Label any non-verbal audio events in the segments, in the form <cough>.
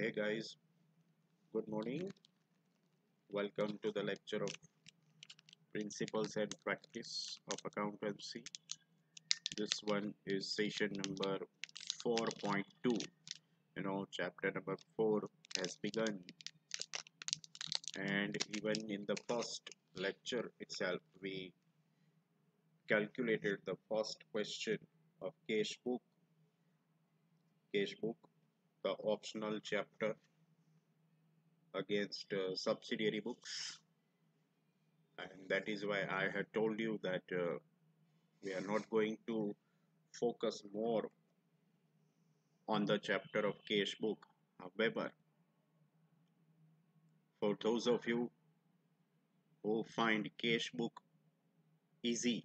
Hey guys, good morning. Welcome to the lecture of Principles and Practice of Accountancy. This one is session number 4.2. You know, chapter number 4 has begun. And even in the first lecture itself, we calculated the first question of cash book, cash book, the optional chapter against uh, subsidiary books. And that is why I had told you that uh, we are not going to focus more on the chapter of cash book. However for those of you who find cash book easy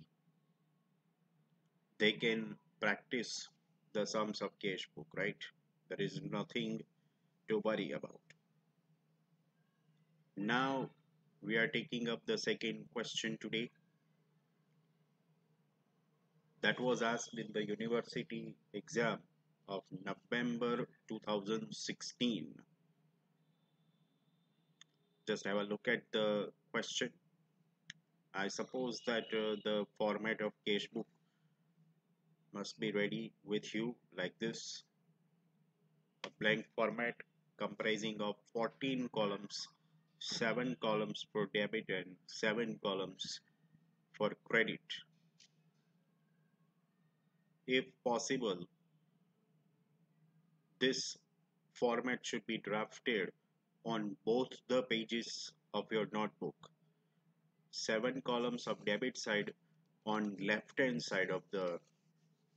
they can practice the sums of cash book right there is nothing to worry about. Now we are taking up the second question today. That was asked in the university exam of November 2016 just have a look at the question. I suppose that uh, the format of cash book must be ready with you like this blank format comprising of 14 columns 7 columns for debit and 7 columns for credit. If possible, this format should be drafted on both the pages of your notebook. 7 columns of debit side on left hand side of the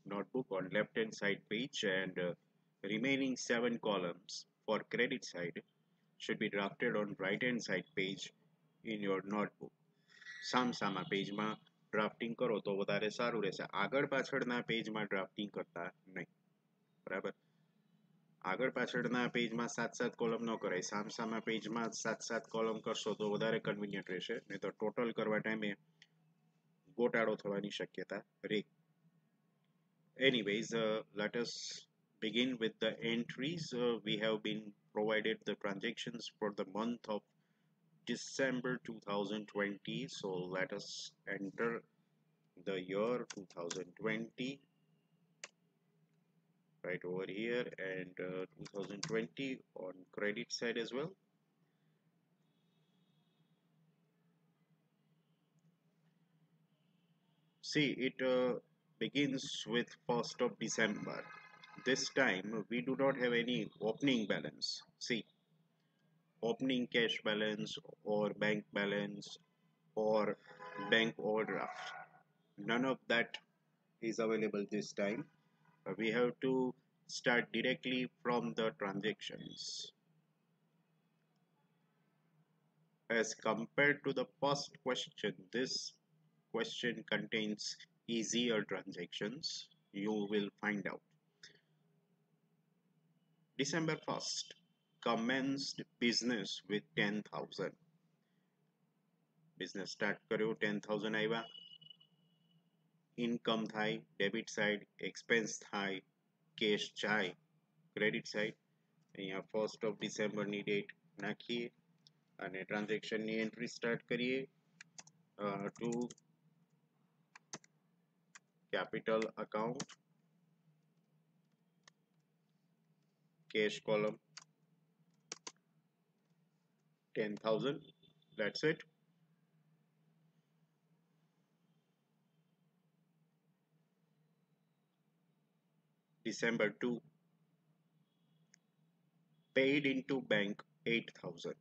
notebook on left hand side page and uh, remaining seven columns for credit side should be drafted on right hand side page in your notebook. સામસામા પેજમાં drafting કરો તો વધારે સારું રહેશે. આગળ પાછળના પેજમાં drafting કરતા નહીં. બરાબર? આગળ પાછળના પેજમાં સાત સાત કોલમ ન કરાય. સામસામા પેજમાં સાત સાત કોલમ કરશો તો વધારે કન્વિનિયન્ટ રહેશે. નહીં તો ટોટલ કરવા ટાઈમે ગોટાળો થવાની શક્યતા રે એની uh, let us begin with the entries. Uh, we have been provided the transactions for the month of December 2020 so let us enter the year 2020 right over here and uh, 2020 on credit side as well. See it uh, begins with 1st of December this time we do not have any opening balance. See opening cash balance or bank balance or bank overdraft none of that is available this time. We have to start directly from the transactions. As compared to the first question this question contains easier transactions. You will find out December 1st commenced business with 10000 business start કર્યો 10000 આવ્યા. Income થાય debit side expense થાય cash જાય credit side અહીંયા first of ડિસેમ્બરની date નાખીએ અને ટ્રાન્ઝેક્શનની એન્ટ્રી સ્ટાર્ટ કરીએ. To capital account. Cash column. 10000 that's it. December 2 paid into bank 8000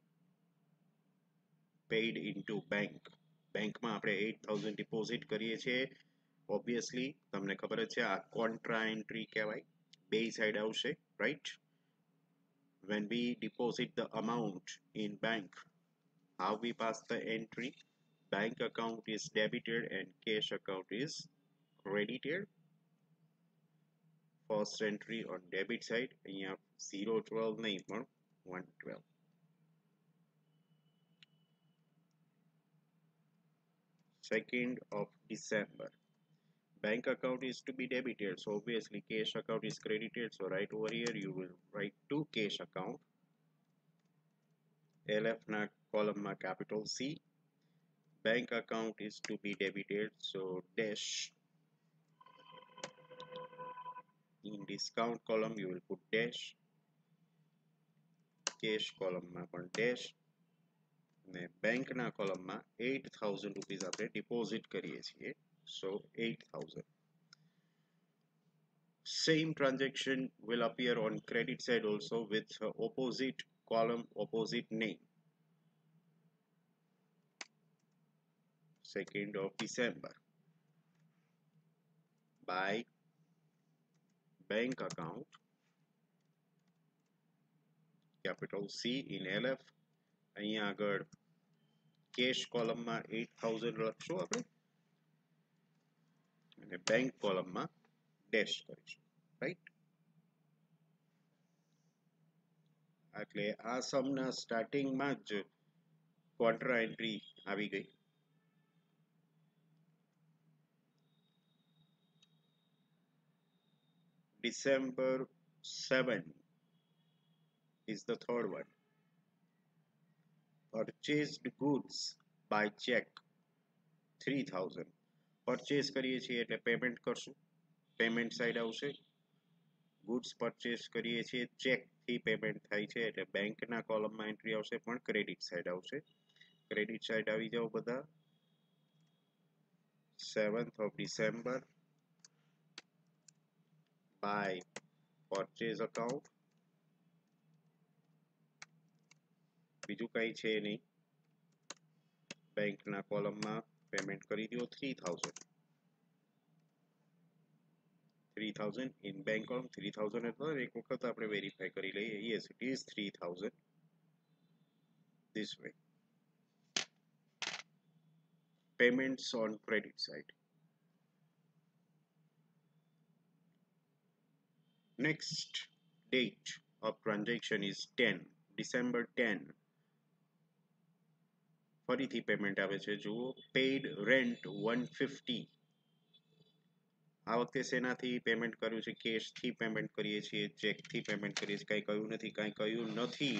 paid into bank. બેંકમાં આપણે 8000 ડિપોઝિટ કરીએ છીએ. ઓબ્વિયસલી તમને ખબર જ છે આ કોન્ટ્રા એન્ટ્રી કહેવાય. બે સાઈડ આવશે right when we deposit the amount in bank how we pass the entry bank account is debited and cash account is credited. First entry on debit side and you have 012 name or 112 2nd of December. Bank account is to be debited so obviously cash account is credited so right over here you will cash account LF na column capital C. Bank account is to be debited, so dash. In discount column, you will put dash. Cash કોલમમાં પણ dash ને બેંકના કોલમમાં eight thousand rupees આપણે deposit કરીએ છીએ so eight thousand same transaction will appear on credit side also with opposite column opposite name 2nd of December by bank account capital C in LF અહીંયા આગળ cache કોલમમાં 8000 લખશું આપણે અને bank કોલમમાં ડેશ કરીશું રાઈટ એટલે આ સમના સ્ટાર્ટિંગમાં જ ક્વાર્ટર એન્ટ્રી આવી ગઈ December 7 is the third one. Purchased goods by check 3000. Purchase કરીએ છીએ એટલે પેમેન્ટ કરશું પેમેન્ટ સાઈડ આવશે. ગુડ્સ પરચેસ કરીએ છીએ. ચેકથી પેમેન્ટ થાય છે. એટલે બેંકના કોલમમાં એન્ટ્રી આવશે, પણ ક્રેડિટ સાઈડ આવશે. ક્રેડિટ સાઈડ આવી જાઓ બધા. Seventh of December by purchase account. બીજું કઈ છે નહીં. બેંકના કોલમમાં પેમેન્ટ કરી દો three thousand three thousand in bank column three એક વખત આપણે વેરીફાઈ કરી લઈએ. Yes it is three thousand this way. Payments on credit side. Next date of transaction is 10 December 10 ફરીથી પેમેન્ટ આવે છે. જુઓ પેઇડ રેન્ટ 150 આ વખતે શેનાથી પેમેન્ટ કર્યું છે કેશથી પેમેન્ટ કરીએ છીએ ચેકથી પેમેન્ટ કરીએ છીએ કાંઈ કહ્યું નથી કાંઈ કહ્યું નથી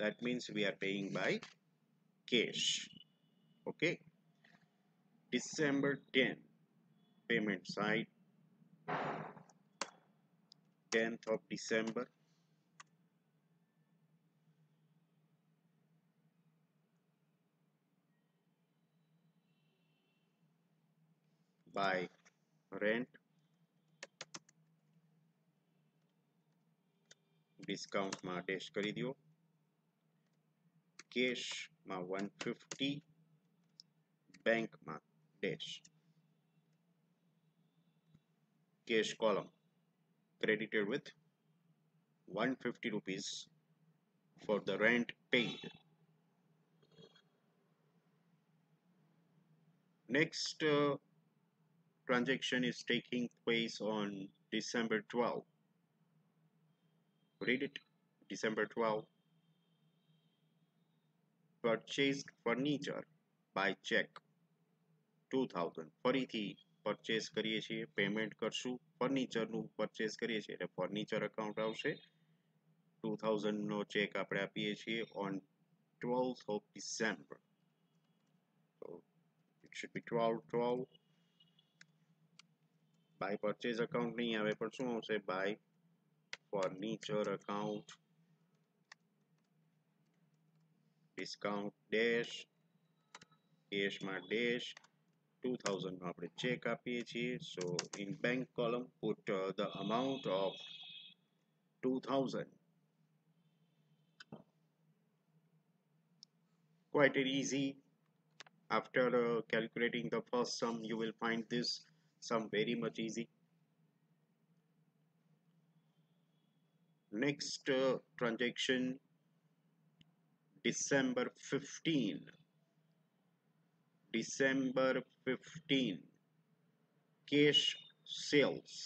that means we are paying by cash okay December 10 payment side 10th of December by rent ડિસ્કાઉન્ટમાં dash કરી દો કેશમાં વન ફિફ્ટી બેંકમાં dash cash column credited with 150 rupees for the rent paid. Next uh, transaction is taking place on December 12. Read it. December 12. Purchased furniture by check. 2000. ફરીથી purchase કરીએ છીએ. Payment કરશું. ફર્નિચરનું purchase કરીએ છીએ. એટલે ફર્નિચર અકાઉન્ટ આવશે. Two થાઉઝન્ડનો cheque આપણે આપીએ છીએ ઓન ટ્વેલ્થ ઓફ ડિસેમ્બર તો it should be 12 12 by purchase account નહીં આવે પણ શું આવશે? By furniture account discount dash કેશમાં ડેશ 2000 નો આપણે ચેક આપીએ છીએ so in bank column put the amount of 2000 quite easy after uh, calculating the first sum you will find this sum very much easy Next uh, transaction december 15 December 15 cash sales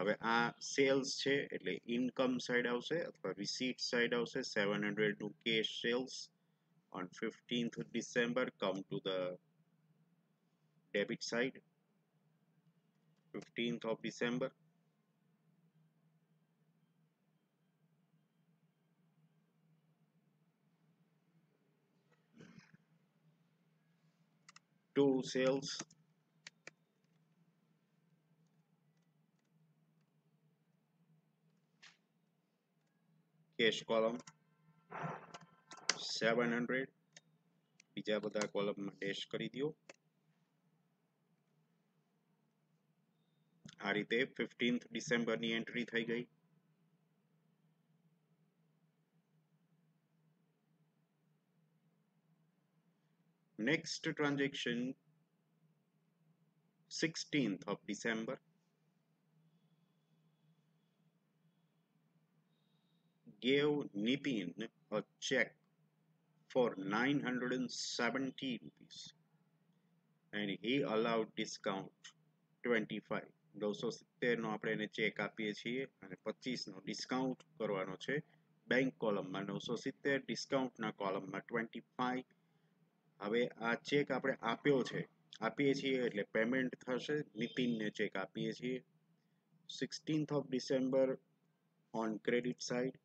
હવે આ cells છે એટલે income side આવશે અથવા receipt side આવશે 700 નું cash sales on 15th December come to the debit side 15th of December two sales. Cash column 700 બીજા બધા કોલમમાં ડેશ કરી દો આ રીતે ફિફ્ટીન્થ ડિસેમ્બરની એન્ટ્રી થઈ ગઈ. Next transaction 16th of December gave Nipin a check for 970 rupees and he allowed discount 25 નવસો સિત્તેરનો આપણે એને ચેક આપીએ છીએ અને પચીસનો ડિસ્કાઉન્ટ કરવાનો છે બેંક કોલમમાં નવસો સિત્તેર ડિસ્કાઉન્ટના કોલમમાં ટ્વેન્ટી ફાઈવ હવે આ ચેક આપણે આપ્યો છે. આપીએ છીએ એટલે પેમેન્ટ થશે. નીતિનને ચેક આપીએ છીએ. Sixteenth of December on credit side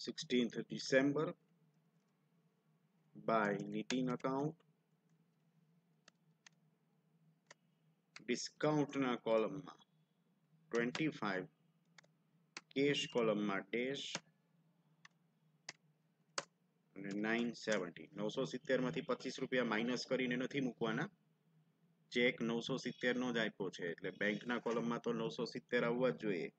sixteenth December by Nitin account ડિસ્કાઉન્ટના કોલમમાં ટ્વેન્ટી ફાઇવ કેશ કોલમમાં ડેશ અને નાઇન સેવન્ટી નવસો સિત્તેરમાંથી પચીસ રૂપિયા માઇનસ કરીને નથી મૂકવાના. ચેક નવસો સિત્તેરનો જ આપ્યો છે. એટલે બેંકના કોલમમાં તો નવસો સિત્તેર આવવા જ જોઈએ.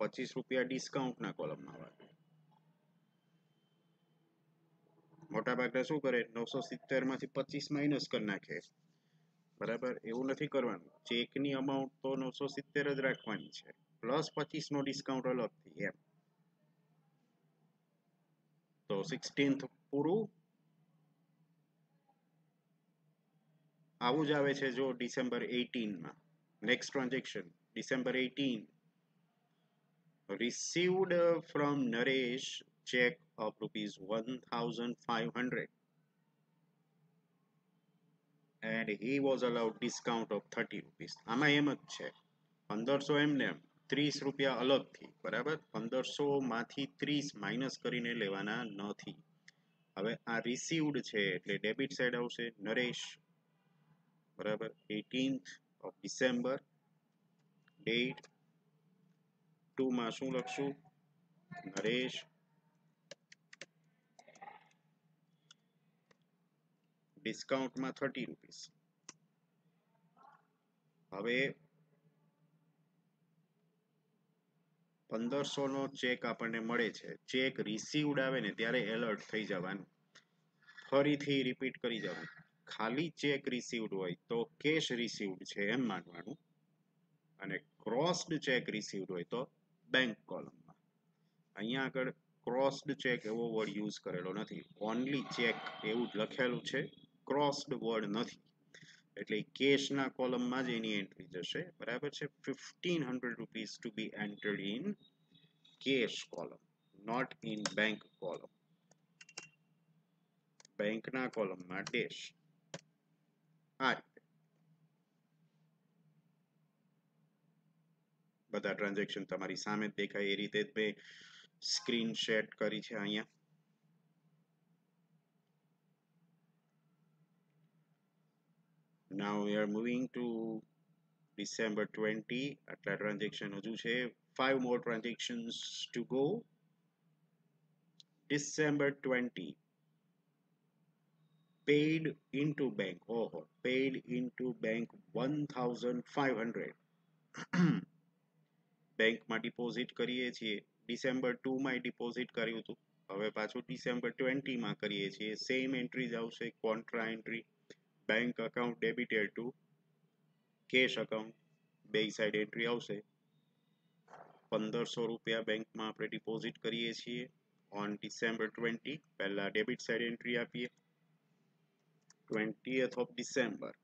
પચીસ રૂપિયા ડિસ્કાઉન્ટના કોલમમાં આવવા મોટા ભાગના શું કરે? નવસો સિત્તેરમાંથી પચીસ માઇનસ કરી નાખે. બરાબર? એવું નથી કરવાનું. ચેકની અમાઉન્ટ તો નવસો સિત્તેર જ રાખવાની છે. પ્લસ પચીસ નો ડિસ્કાઉન્ટ અલગથી, એમ. તો સિક્સટીન્થ પૂરું આવું જ આવે છે જો December એઇટીનમાં next transaction December eighteen received from Naresh check of rupees 1500 and he was allowed discount of 30 rupees આમાં એમ જ છે પંદરસો એમને એમ ત્રીસ રૂપિયા અલગથી, બરાબર? પંદરસો માંથી ત્રીસ માઇનસ કરીને લેવાના નથી. હવે આ રિસીવડ છે એટલે ડેબિટ સાઈડ આવશે. નરેશ, બરાબર? એટીન્થ ઓફ ડિસેમ્બર ડેટ ટુમાં શું લખશું? નરેશ ડિસ્કાઉન્ટમાં થર્ટી રૂપીસ હવે પંદરસો નો ચેક આપણને મળે છે. ચેક રિસીવડ આવે ને ત્યારે એલર્ટ થઈ જવાનું. ફરીથી રિપીટ કરી જવાનું. ખાલી ચેક રિસીવડ હોય તો કેશ રિસીવડ છે એમ માનવાનું. અને ક્રોસ્ડ ચેક રિસીવડ હોય તો બેંક કોલમમાં અહીંયા આગળ ક્રોસ્ડ ચેક એવો વર્ડ યુઝ કરેલો નથી. ઓનલી ચેક એવું જ લખેલું છે. ક્રોસ્ડ વર્ડ નથી. એટલે કેશના કોલમમાં જ એની એન્ટ્રી જશે. બરાબર છે? Fifteen hundred rupees to be entered in cash column not in bank column બેંકના કોલમમાં ડેશ આ રીતે. બધા ટ્રાન્ઝેક્શન તમારી સામે દેખાય. એ રીતે જ મેં સ્ક્રીન શેટ કરી છે અહીંયા. Now we are moving to December 20 આટલા ટ્રાન્ઝેક્શન હજુ છે five more transactions to go December 20 paid into bank oh paid into bank 1500 બેંકમાં ડિપોઝિટ કરીએ છીએ ડિસેમ્બર ટુમાં ડિપોઝિટ કર્યું હતું હવે પાછું ડિસેમ્બર ટ્વેન્ટીમાં કરીએ છીએ સેમ એન્ટ્રીઝ આવશે contra entry bank account debited to cash account બે સાઈડ એન્ટ્રી આવશે. પંદરસો રૂપિયા બેંકમાં આપણે ડિપોઝિટ કરીએ છીએ ઓન ડિસેમ્બર ટ્વેન્ટી પહેલા ડેબિટ સાઈડ એન્ટ્રી આપીએ. Twentieth of December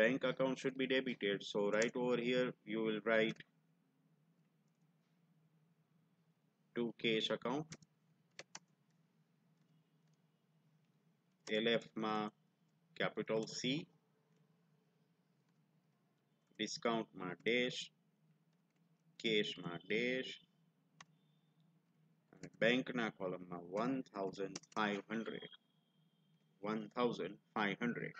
bank account should be debited. So, right over here, you will write to cash account. LF માં capital C discount માં dash cash માં dash અને બેંકના કોલમમાં one thousand five hundred one thousand five hundred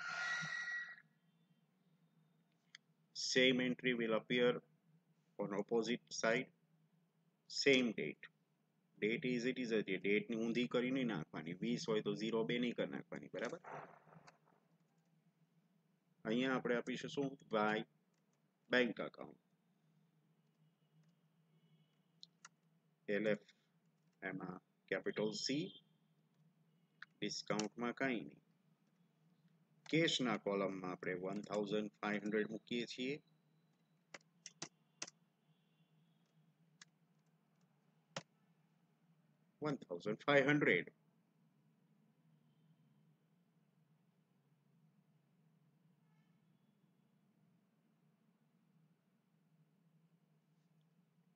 same entry will appear on opposite side same date Date is it is હતી. ડેટની ઊંધી કરી નહીં નાખવાની. વીસ હોય તો ઝીરો બે નહીં કરી નાખવાની. બરાબર? અહીંયા આપણે આપીશું શું? વાય બેંક અકાઉન્ટ એલએફ એમાં કેપિટલ સી ડિસ્કાઉન્ટમાં કંઈ નહીં. કેશના કોલમમાં આપણે વન થાઉઝન્ડ ફાઈવ હંડ્રેડ મૂકીએ છીએ. One thousand five hundred.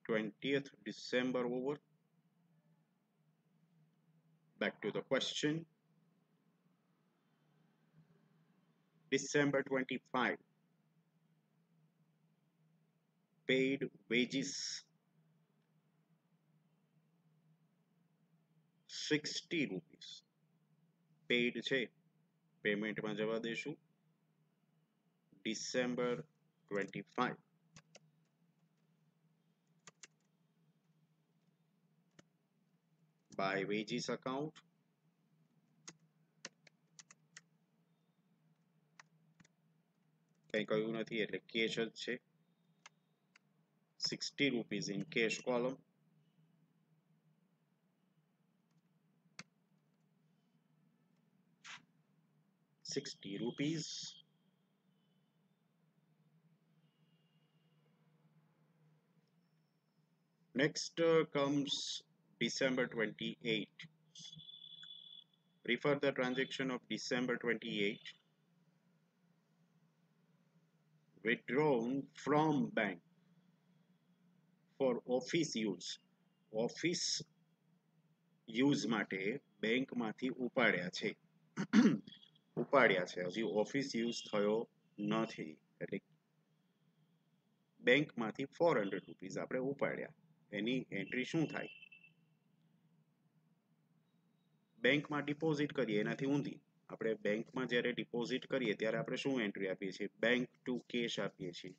Twentieth December over. Back to the question. December twenty-five. Paid wages sixty rupees paid છે. પેમેન્ટમાં જવા દેશું. December twenty five by wages account કંઈ કહ્યું નથી એટલે કેશ જ છે. Sixty rupees in cash column 60 rupees. Next uh, comes December 28. Refer the transaction of December 28. Withdrawn from bank for office use. Office use માટે બેંકમાંથી ઉપાડ્યા છે ઉપાડ્યા છે. હજી ઓફિસ યુઝ થયો નથી. એટલે બેંકમાંથી ફોર હંડ્રેડ રૂપીઝ આપણે ઉપાડ્યા. એની એન્ટ્રી શું થાય? બેંકમાં ડિપોઝિટ કરીએ, એનાથી ઊંધી. આપણે બેંકમાં જ્યારે ડિપોઝિટ કરીએ, ત્યારે આપણે શું એન્ટ્રી આપીએ છીએ? બેંક ટુ કેશ આપીએ છીએ.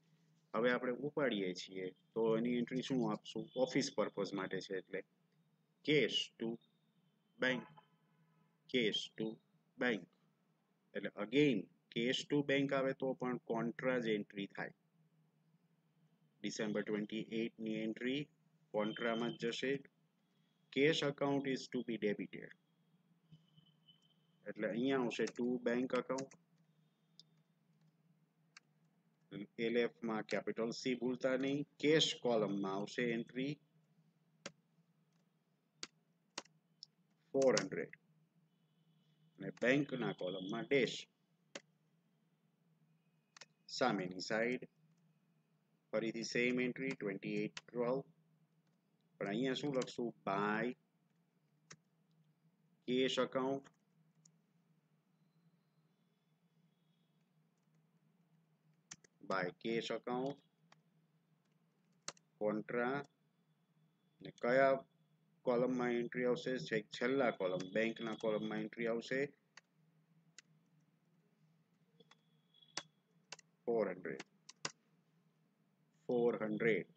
હવે આપણે ઉપાડીએ છીએ, તો એની એન્ટ્રી શું આપશું? ઓફિસ પર્પઝ માટે છે એટલે cash to bank cash to bank એટલે અગેઇન કેશ ટુ બેંક આવે તો પણ કોન્ટ્રા જ એન્ટ્રી થાય. ડિસેમ્બર ટ્વેન્ટી એટની એન્ટ્રી કોન્ટ્રામાં જ જશે. Cash account is to be debited એટલે અહીંયા આવશે ટુ બેંક અકાઉન્ટ એલએફમાં કેપિટલ સી ભૂલતા નહીં. કેશ કોલમમાં આવશે એન્ટ્રી ફોર હંડ્રેડ અને બેંકના કોલમમાં ડેશ સામેની સાઈડ ફરીથી same entry twenty eight twelve પણ અહીંયા શું લખશું by cash account by cash account contra ને કયા કોલમમાં એન્ટ્રી આવશે છેક છેલ્લા કોલમ બેંકના કોલમમાં એન્ટ્રી આવશે four hundred four hundred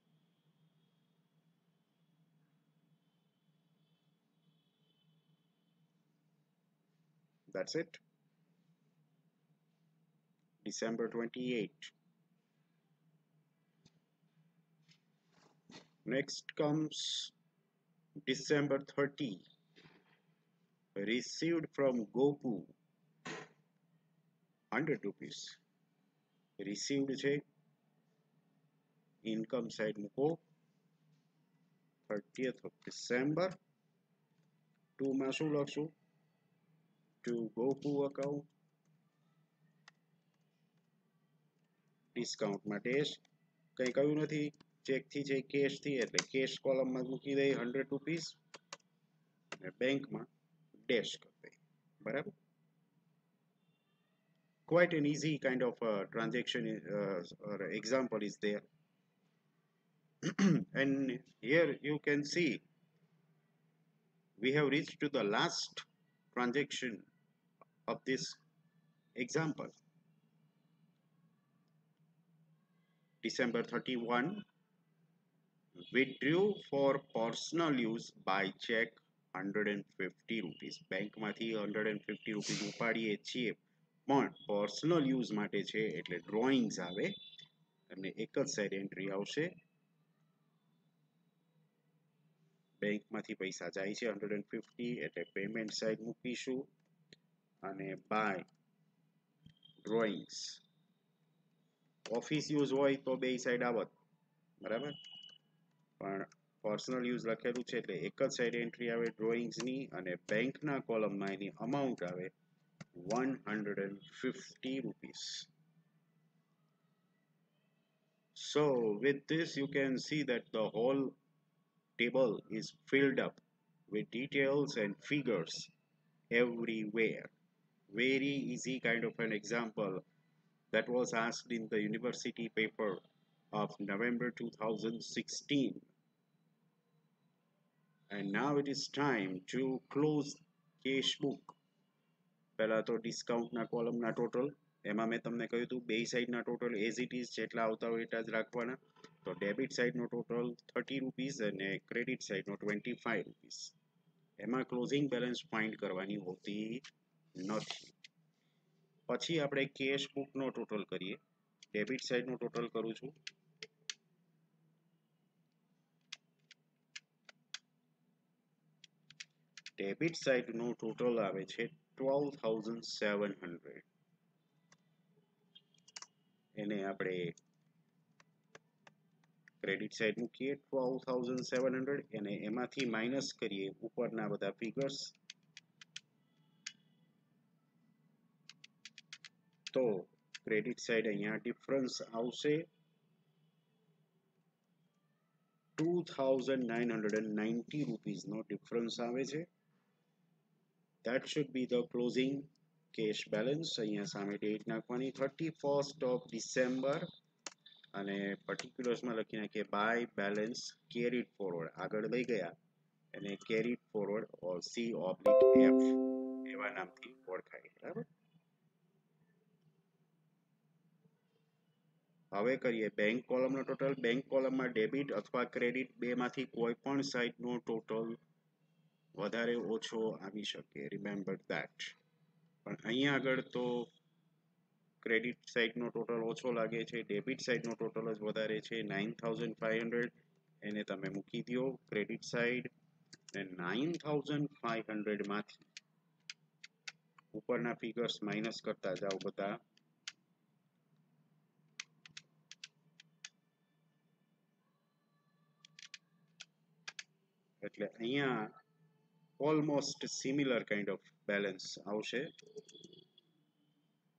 That's it. December 28. Next comes December 30. Received from Gopu 100 rupees. Received છે ઇન્કમ સાઇડ મૂકો 30th of December 2 માં શું લખશું to Gopu account ડિસ્કાઉન્ટમાં ડેશ કંઈ કહ્યું નથી ચેકથી છે કેશથી એટલે કેશ કોલમમાં મૂકી દઈએ હંડ્રેડ રૂપીસ અને બેંકમાં ડેશ કરી દઈએ બરાબર quite an easy kind of uh, transaction uh, or example is there <clears throat> and here you can see we have reached to the last transaction of this example. December 31 withdrew for personal use by check 150 rupees. બેંકમાંથી 150 rupees ઉપાડીએ છીએ, પણ personal use માટે છે એટલે drawings આવે. અને એક જ સાઈડ એન્ટ્રી આવશે. બેંકમાંથી પૈસા જાય છે 150 એટલે પેમેન્ટ સાઈડ મૂકીશું. અને બાય ડ્રોઈંગ્સ ઓફિસ યુઝ હોય તો બે સાઈડ આવત. બરાબર? પણ પર્સનલ યુઝ લખેલું છે એટલે એક જ સાઈડ એન્ટ્રી આવે ડ્રોઈંગ્સની અને બેંકના કોલમમાં એની અમાઉન્ટ આવે 150 rupees. So with this you can see that the whole table is filled up with details and figures everywhere. Very easy kind of an example that was asked in the university paper of November 2016. And now it is time to close cash book. પહેલા તો ડિસ્કાઉન્ટના કોલમના total એમાં મેં તમને કહ્યું હતું, બે સાઈડના total as it is જેટલા આવતા હોય એટલા જ રાખવાના. તો ડેબિટ સાઈડનો ટોટલ થર્ટી રૂપીઝ અને ક્રેડિટ સાઈડનો ટ્વેન્ટી ફાઈવ રૂપીઝ એમાં ક્લોઝિંગ બેલેન્સ ફાઇન્ડ કરવાની હોતી નથી. પછી આપણે કેશ બુકનો ટોટલ કરીએ. ડેબિટ સાઈડનો ટોટલ કરું છું. ડેબિટ સાઈડનું ટોટલ આવે છે ટ્વેલ્વ થાઉઝન્ડ સેવન હંડ્રેડ. એને આપણે ક્રેડિટ સાઈડ મૂકીએ ટ્વેલ્વ થાઉઝન્ડ સેવન હંડ્રેડ અને એમાંથી માઇનસ કરીએ ઉપરના બધા ફિગર્સ. તો ક્રેડિટ સાઈડ અહીંયા ડિફરન્સ આવશે two thousand nine hundred ninety રૂપીઝનો difference આવે છે. That should be the closing cash balance. અહીંયા સામે ડેટ નાખવાની. થર્ટી ફર્સ્ટ ઓફ ડિસેમ્બર અને પર્ટિક્યુલર્સમાં લખી નાખીએ બાય બેલેન્સ કેરીડ ફોરવર્ડ આગળ લઈ ગયા. એને carried forward or C oblique F એવા નામથી ઓળખાય બરાબર? હવે કરીએ બેંક કોલમનો ટોટલ બેંક કોલમમાં ડેબિટ અથવા ક્રેડિટ બેમાંથી કોઈ પણ સાઇડનો ટોટલ વધારે ઓછો આવી શકે રિમેમ્બર દેટ પણ અહીંયા આગળ તો ક્રેડિટ સાઇડનો ટોટલ ઓછો લાગે છે ડેબિટ સાઇડનો ટોટલ જ વધારે છે નાઇન થાઉઝન્ડ ફાઇવ હંડ્રેડ એને તમે મૂકી દો ક્રેડિટ સાઇડ અને નાઇન થાઉઝન્ડ ફાઇવ હંડ્રેડમાંથી ઉપરના ફિગર્સ માઇનસ કરતા જાઓ બધા. એટલે અહીંયા almost similar kind of balance આવશે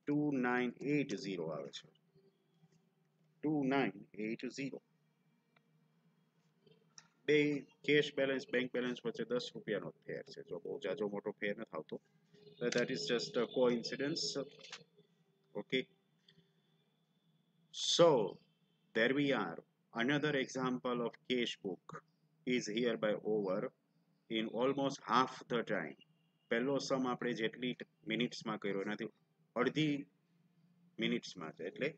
2980 આવે છે 2980 બે કેશ બેલેન્સ બેંક બેલેન્સ વચ્ચે દસ રૂપિયાનો ફેર છે જો બહુ જાજો મોટો ફેર નથી આવતો that is just a coincidence okay so there we are another example of cash book is hereby over In almost half the time પહેલો સમ આપણે જેટલી મિનિટ્સમાં કર્યો, એનાથી અડધી મિનિટ્સમાં છે. એટલે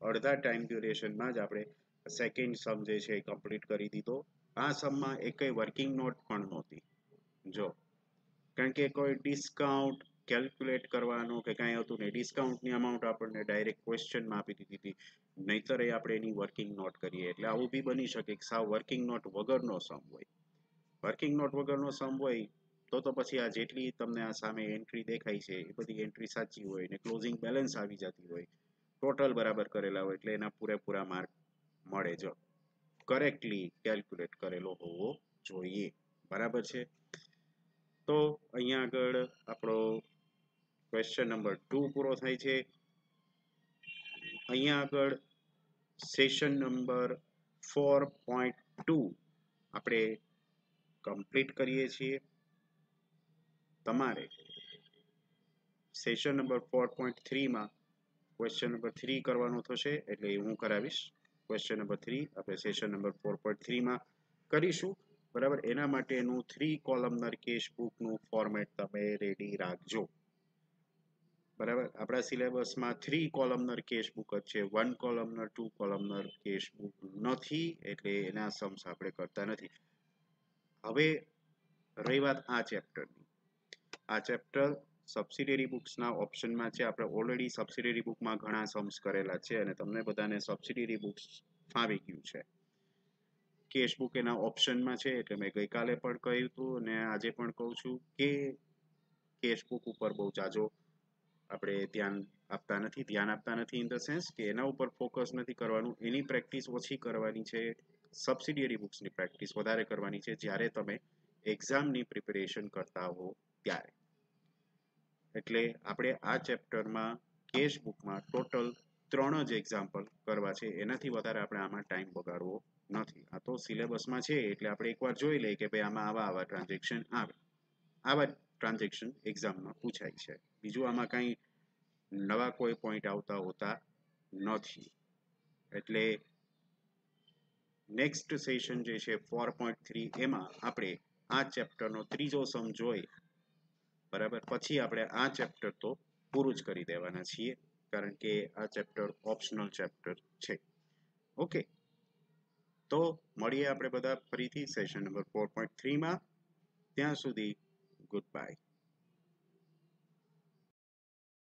અડધા ટાઈમ ડ્યુરેશનમાં જ આપણે સેકન્ડ સમ જે છે એ કમ્પ્લીટ કરી દીધો. આ સમમાં એકેય વર્કિંગ નોટ પણ નહોતી. જો, કારણ કે કોઈ ડિસ્કાઉન્ટ કેલ્ક્યુલેટ કરવાનું કે કાંઈ હતું નહીં ડિસ્કાઉન્ટની અમાઉન્ટ આપણને ડાયરેક્ટ ક્વેશ્ચનમાં આપી દીધી હતી. નહીતર એ આપણે એની વર્કિંગ નોટ કરીએ. એટલે આવું બી બની શકે કે સાવ વર્કિંગ નોટ વગરનો સમ હોય. વર્કિંગ નોટ વગરનો સમ હોય, તો તો પછી આ જેટલી તમને આ સામે એન્ટ્રી દેખાય છે, એ બધી એન્ટ્રી સાચી હોય ને ક્લોઝિંગ બેલેન્સ આવી જતી હોય ટોટલ બરાબર કરેલા હોય, એટલે એના પૂરેપૂરા માર્ક મળે જો. કરેક્ટલી કેલ્ક્યુલેટ કરેલો હોવો જોઈએ. બરાબર છે? તો અહીંયા આગળ આપણો ક્વેશ્ચન નંબર ટુ પૂરો થાય છે. અહીંયા આગળ session number four point two આપણે કમ્પ્લીટ કરીએ છીએ. તમારે સેશન નંબર ફોર પોઈન્ટ થ્રીમાં ક્વેશ્ચન નંબર થ્રી કરવાનો થશે, એટલે હું કરાવીશ. ક્વેશ્ચન નંબર થ્રી આપણે સેશન નંબર ફોર પોઈન્ટ થ્રીમાં કરીશું. બરાબર? એના માટેનું થ્રી કોલમનર કેશ બુકનું ફોર્મેટ તમે રેડી રાખજો. બરાબર? આપણા સિલેબસમાં થ્રી કોલમનર કેશ બુક જ છે. One columnar two columnar cash book નથી, એટલે એના સમ્સ આપણે કરતા નથી. હવે રહી વાત આ ચેપ્ટરની આ ચેપ્ટર સબસિડરી બુક્સના ઓપ્શનમાં છે. આપણે ઓલરેડી સબસિડરી બુકમાં ઘણા સમ્સ કરેલા છે અને તમને બધાને સબસિડરી બુક્સ ફાવી ગયું છે. કેશ બુક એના ઓપ્શનમાં છે એટલે મેં ગઈકાલે પણ કહ્યું હતું અને આજે પણ કહું છું કે કેશ બુક ઉપર બહુ જાજો આપણે ધ્યાન આપતા નથી, ધ્યાન આપતા નથી ઇન ધ સેન્સ કે એના ઉપર ફોકસ નથી કરવાનું. એની પ્રેક્ટિસ ઓછી કરવાની છે. સબસિડિયરી બુક્સની પ્રેક્ટિસ વધારે કરવાની છે જ્યારે તમે એક્ઝામની પ્રિપેરેશન કરતા હો ત્યારે. એટલે આપણે આ ચેપ્ટરમાં કેશ બુકમાં ટોટલ ત્રણ જ એક્ઝામ્પલ કરવા છે. એનાથી વધારે આપણે આમાં ટાઈમ બગાડવો નથી. આ તો સિલેબસમાં છે, એટલે આપણે એકવાર જોઈ લઈએ કે ભાઈ આમાં આવા આવા ટ્રાન્ઝેક્શન આવે. આવા ટ્રાન્ઝેક્શન એક્ઝામમાં પૂછાય છે. બીજું આમાં કંઈ નવા કોઈ પોઈન્ટ આવતા હોતા નથી. એટલે નેક્સ્ટ સેશન જે છે ફોર પોઈન્ટ થ્રી એમાં આપણે આ ચેપ્ટરનો ત્રીજો સમ જોઈ. બરાબર? પછી આપણે આ ચેપ્ટર તો પૂરું જ કરી દેવાના છીએ, કારણ કે આ ચેપ્ટર ઓપ્શનલ ચેપ્ટર છે. ઓકે તો મળીએ આપણે બધા ફરીથી સેશન નંબર ફોર પોઈન્ટ થ્રીમાં ત્યાં સુધી ગુડ બાય